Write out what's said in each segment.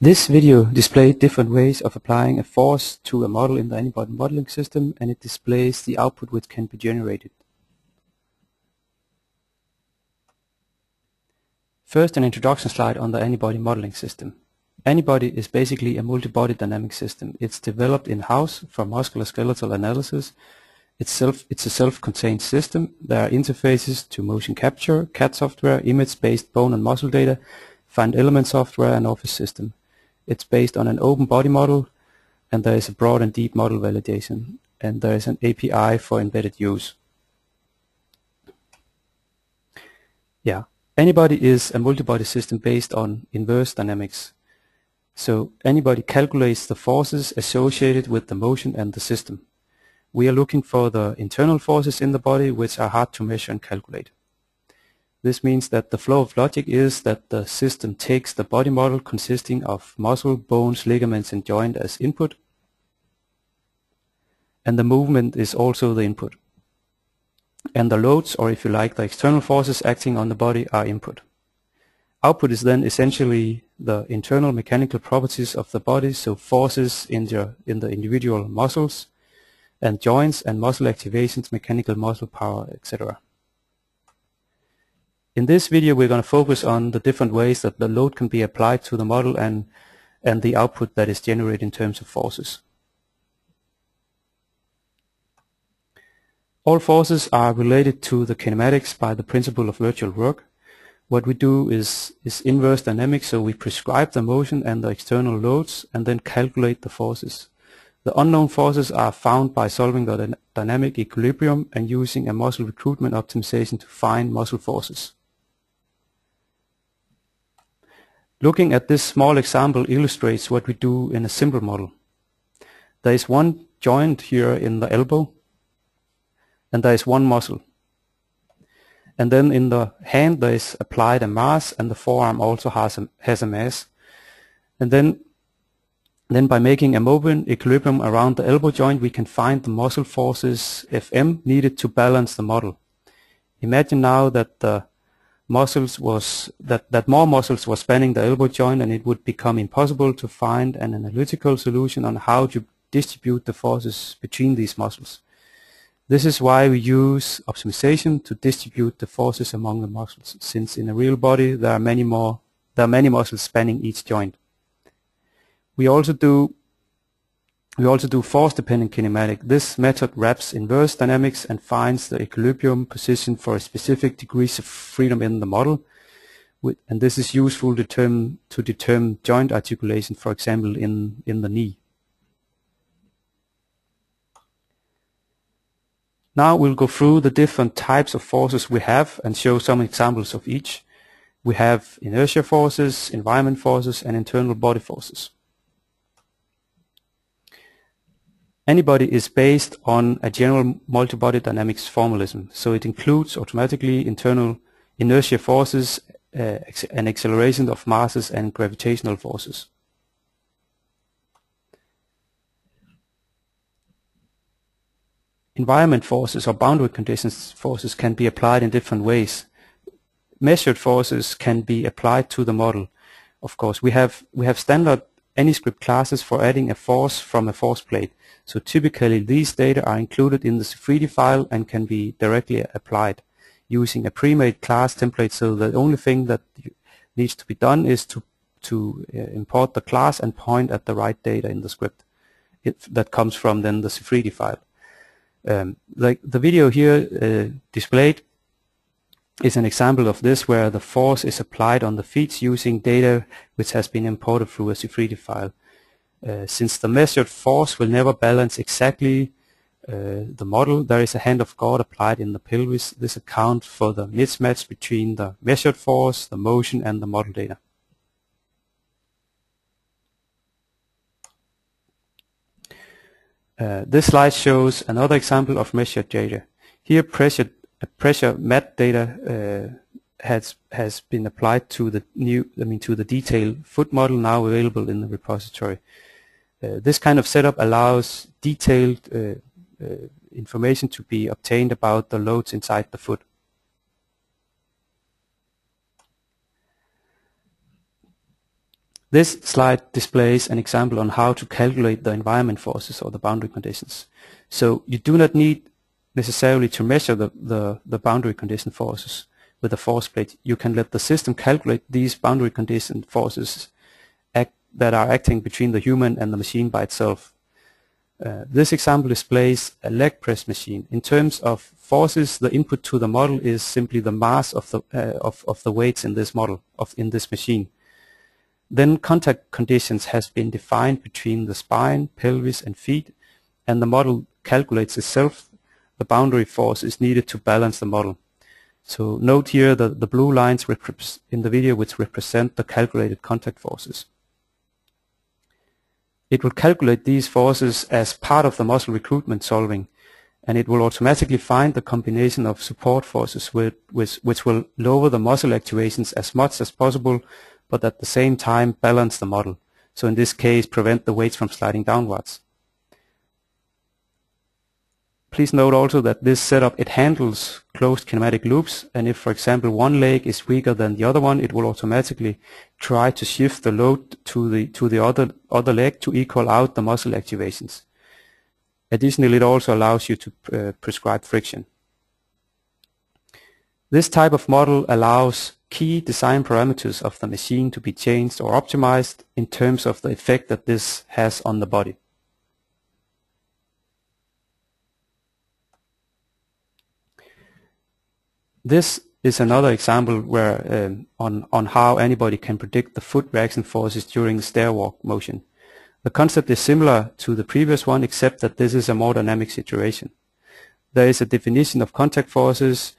This video displayed different ways of applying a force to a model in the Anybody modeling system and it displays the output which can be generated. First an introduction slide on the Anybody modeling system. Anybody is basically a multi-body dynamic system. It's developed in-house for musculoskeletal analysis. It's, self, it's a self-contained system. There are interfaces to motion capture, CAD software, image-based bone and muscle data, finite element software and office system. It's based on an open body model and there is a broad and deep model validation and there is an API for embedded use. Yeah, Anybody is a multi-body system based on inverse dynamics. So Anybody calculates the forces associated with the motion and the system. We are looking for the internal forces in the body which are hard to measure and calculate. This means that the flow of logic is that the system takes the body model consisting of muscle, bones, ligaments and joint as input and the movement is also the input. And the loads, or if you like, the external forces acting on the body are input. Output is then essentially the internal mechanical properties of the body, so forces in the, in the individual muscles and joints and muscle activations, mechanical muscle power, etc. In this video we're going to focus on the different ways that the load can be applied to the model and, and the output that is generated in terms of forces. All forces are related to the kinematics by the principle of virtual work. What we do is, is inverse dynamics, so we prescribe the motion and the external loads and then calculate the forces. The unknown forces are found by solving the dynamic equilibrium and using a muscle recruitment optimization to find muscle forces. Looking at this small example illustrates what we do in a simple model. There is one joint here in the elbow and there is one muscle. And then in the hand there is applied a mass and the forearm also has a, has a mass. And then, then by making a movement equilibrium around the elbow joint we can find the muscle forces Fm needed to balance the model. Imagine now that the muscles was that, that more muscles were spanning the elbow joint and it would become impossible to find an analytical solution on how to distribute the forces between these muscles. This is why we use optimization to distribute the forces among the muscles, since in a real body there are many more there are many muscles spanning each joint. We also do we also do force-dependent kinematic. This method wraps inverse dynamics and finds the equilibrium position for a specific degrees of freedom in the model. And this is useful to determine, to determine joint articulation, for example, in, in the knee. Now we'll go through the different types of forces we have and show some examples of each. We have inertia forces, environment forces, and internal body forces. Anybody is based on a general multi-body dynamics formalism, so it includes automatically internal inertia forces uh, and acceleration of masses and gravitational forces. Environment forces or boundary conditions forces can be applied in different ways. Measured forces can be applied to the model. Of course, we have we have standard AnyScript classes for adding a force from a force plate. So typically these data are included in the C3D file and can be directly applied using a pre-made class template. So the only thing that needs to be done is to, to uh, import the class and point at the right data in the script it, that comes from then the C3D file. Um, like the video here uh, displayed is an example of this where the force is applied on the feet using data which has been imported through a C3D file. Uh, since the measured force will never balance exactly uh, the model, there is a hand of God applied in the pelvis. This accounts for the mismatch between the measured force, the motion and the model data. Uh, this slide shows another example of measured data. Here pressure pressure mat data uh, has has been applied to the new I mean to the detailed foot model now available in the repository. Uh, this kind of setup allows detailed uh, uh, information to be obtained about the loads inside the foot. This slide displays an example on how to calculate the environment forces or the boundary conditions. So you do not need necessarily to measure the, the, the boundary condition forces with a force plate. You can let the system calculate these boundary condition forces act, that are acting between the human and the machine by itself. Uh, this example displays a leg press machine. In terms of forces, the input to the model is simply the mass of the uh, of, of the weights in this model of in this machine. Then contact conditions has been defined between the spine, pelvis, and feet, and the model calculates itself. The boundary force is needed to balance the model. So note here that the blue lines in the video which represent the calculated contact forces. It will calculate these forces as part of the muscle recruitment solving and it will automatically find the combination of support forces with, which, which will lower the muscle activations as much as possible but at the same time balance the model. So in this case prevent the weights from sliding downwards. Please note also that this setup, it handles closed kinematic loops and if for example one leg is weaker than the other one, it will automatically try to shift the load to the, to the other, other leg to equal out the muscle activations. Additionally, it also allows you to uh, prescribe friction. This type of model allows key design parameters of the machine to be changed or optimized in terms of the effect that this has on the body. This is another example where um, on, on how anybody can predict the foot reaction forces during stair walk motion. The concept is similar to the previous one except that this is a more dynamic situation. There is a definition of contact forces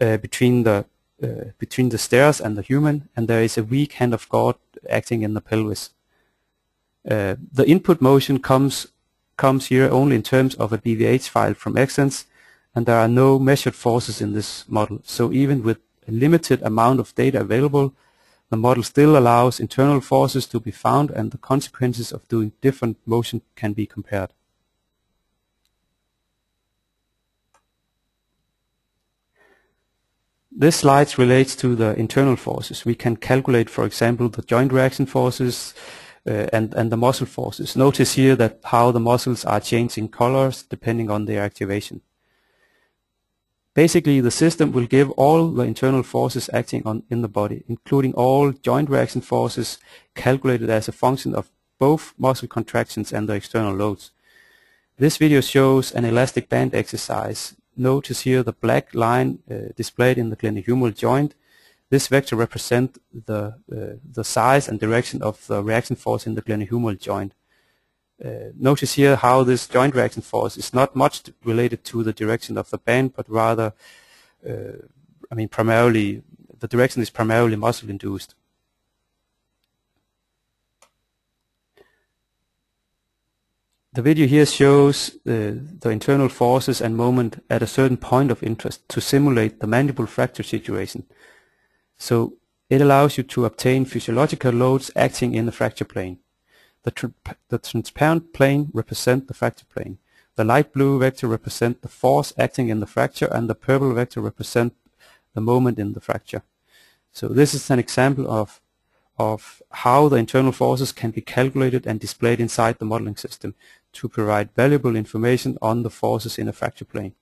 uh, between the uh, between the stairs and the human and there is a weak hand of God acting in the pelvis. Uh, the input motion comes comes here only in terms of a BVH file from Xsens and there are no measured forces in this model. So even with a limited amount of data available, the model still allows internal forces to be found and the consequences of doing different motion can be compared. This slide relates to the internal forces. We can calculate, for example, the joint reaction forces uh, and, and the muscle forces. Notice here that how the muscles are changing colors depending on their activation. Basically, the system will give all the internal forces acting on in the body, including all joint reaction forces calculated as a function of both muscle contractions and the external loads. This video shows an elastic band exercise. Notice here the black line uh, displayed in the glenohumeral joint. This vector represents the, uh, the size and direction of the reaction force in the glenohumeral joint. Uh, notice here how this joint reaction force is not much related to the direction of the band, but rather, uh, I mean, primarily, the direction is primarily muscle induced. The video here shows uh, the internal forces and moment at a certain point of interest to simulate the mandible fracture situation. So it allows you to obtain physiological loads acting in the fracture plane. The, tr the transparent plane represent the fracture plane. The light blue vector represent the force acting in the fracture and the purple vector represent the moment in the fracture. So this is an example of, of how the internal forces can be calculated and displayed inside the modeling system to provide valuable information on the forces in a fracture plane.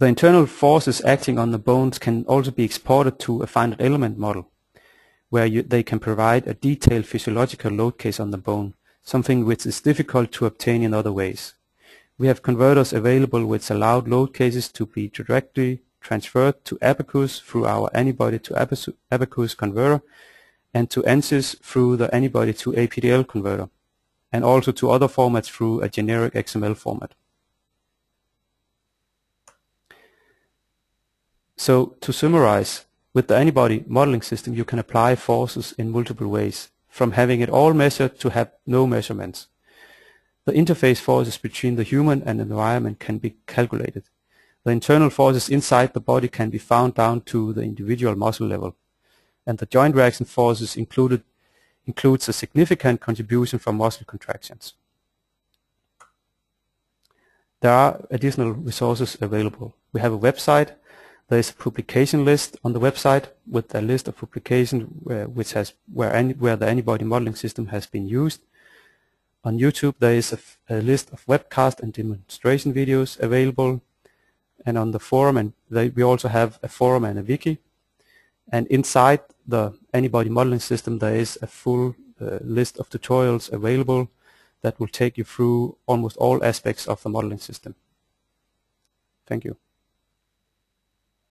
The internal forces acting on the bones can also be exported to a finite element model where you, they can provide a detailed physiological load case on the bone, something which is difficult to obtain in other ways. We have converters available which allow load cases to be directly transferred to Abaqus through our Anybody to Abaqus converter and to ANSYS through the Anybody to APDL converter and also to other formats through a generic XML format. So to summarize, with the Anybody modeling system, you can apply forces in multiple ways, from having it all measured to have no measurements. The interface forces between the human and the environment can be calculated. The internal forces inside the body can be found down to the individual muscle level. And the joint reaction forces included includes a significant contribution from muscle contractions. There are additional resources available. We have a website There is a publication list on the website with a list of publications where, which has where any where the Anybody modeling system has been used. On YouTube there is a, a list of webcast and demonstration videos available and on the forum and they, we also have a forum and a wiki and inside the Anybody modeling system there is a full uh, list of tutorials available that will take you through almost all aspects of the modeling system. Thank you.